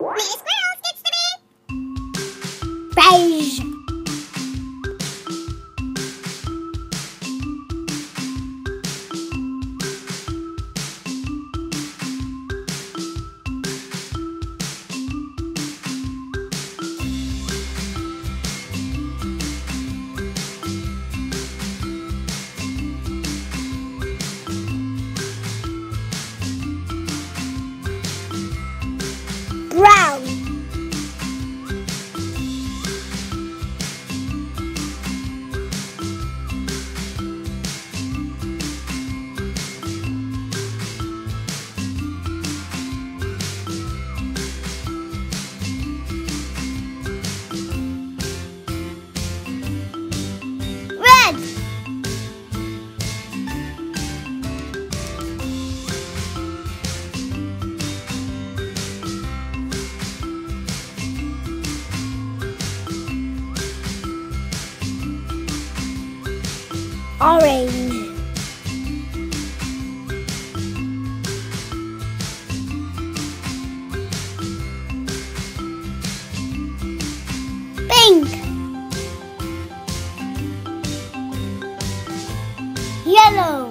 Miss Squirrel, Orange. Pink. Yellow.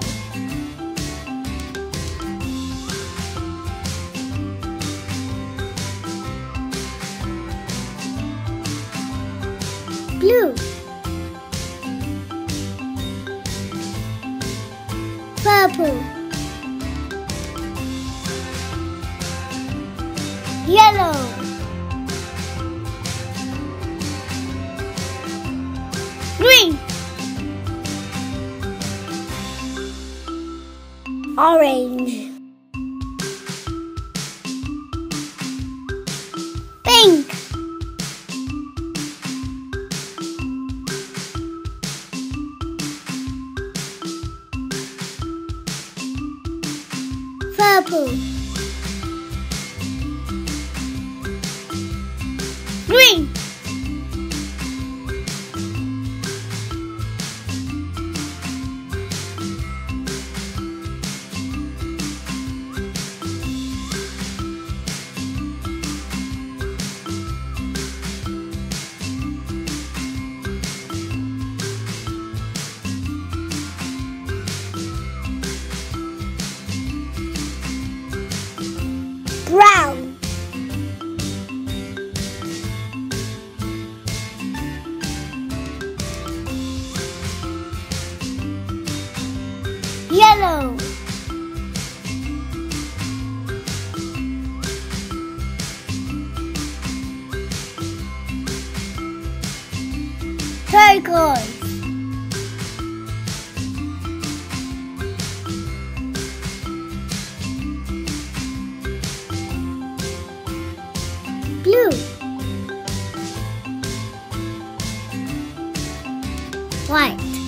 Blue. Purple. Yellow. Green. Orange. Pink. Purple. Green. very. Blue. White.